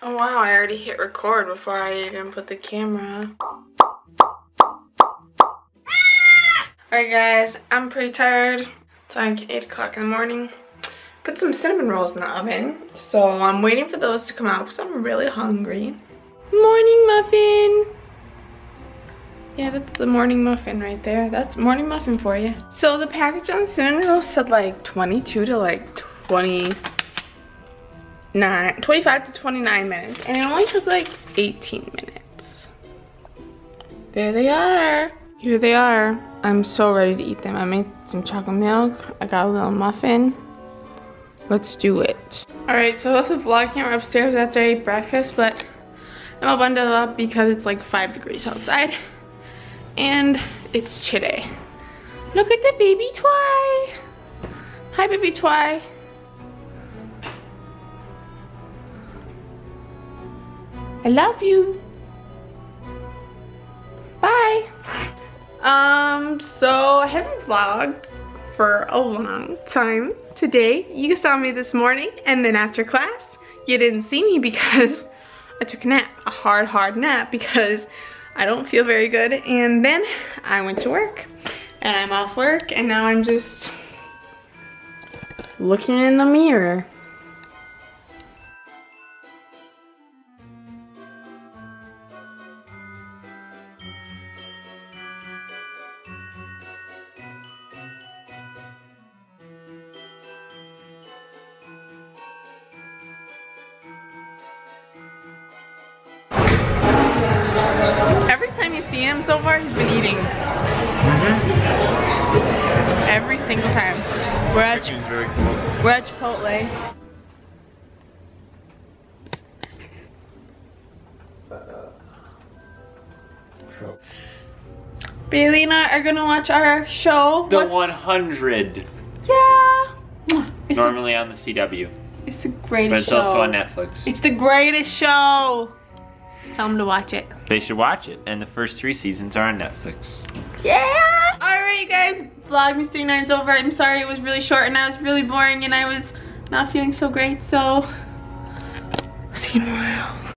Oh wow, I already hit record before I even put the camera. Alright guys, I'm pretty tired. It's like 8 o'clock in the morning. Put some cinnamon rolls in the oven. So I'm waiting for those to come out because I'm really hungry. Morning muffin! Yeah, that's the morning muffin right there. That's morning muffin for you. So the package on cinnamon roll said like 22 to like 20 nine, 25 to 29 minutes and it only took like 18 minutes. There they are. Here they are. I'm so ready to eat them. I made some chocolate milk. I got a little muffin. Let's do it. Alright, so I left the vlog camera upstairs after I ate breakfast, but I'm all bundled up because it's like 5 degrees outside. And it's chilly. Look at the baby Twy. Hi, baby Twy. I love you. Bye. Um, so I haven't vlogged for a long time today. You saw me this morning and then after class, you didn't see me because I took a nap, a hard, hard nap because I don't feel very good. And then I went to work and I'm off work and now I'm just looking in the mirror. Him so far, he's been eating. Mm-hmm. Every single time. We're at, cool. we're at Chipotle. Bailey and I are gonna watch our show. The What's- 100. Yeah. It's, a, Normally on the CW, it's the greatest but it's show. also on Netflix. It's the greatest show. Tell them to watch it. They should watch it, and the first three seasons are on Netflix. Yeah! Alright guys, Vlogmas Day 9's over. I'm sorry it was really short and I was really boring and I was not feeling so great, so see you tomorrow.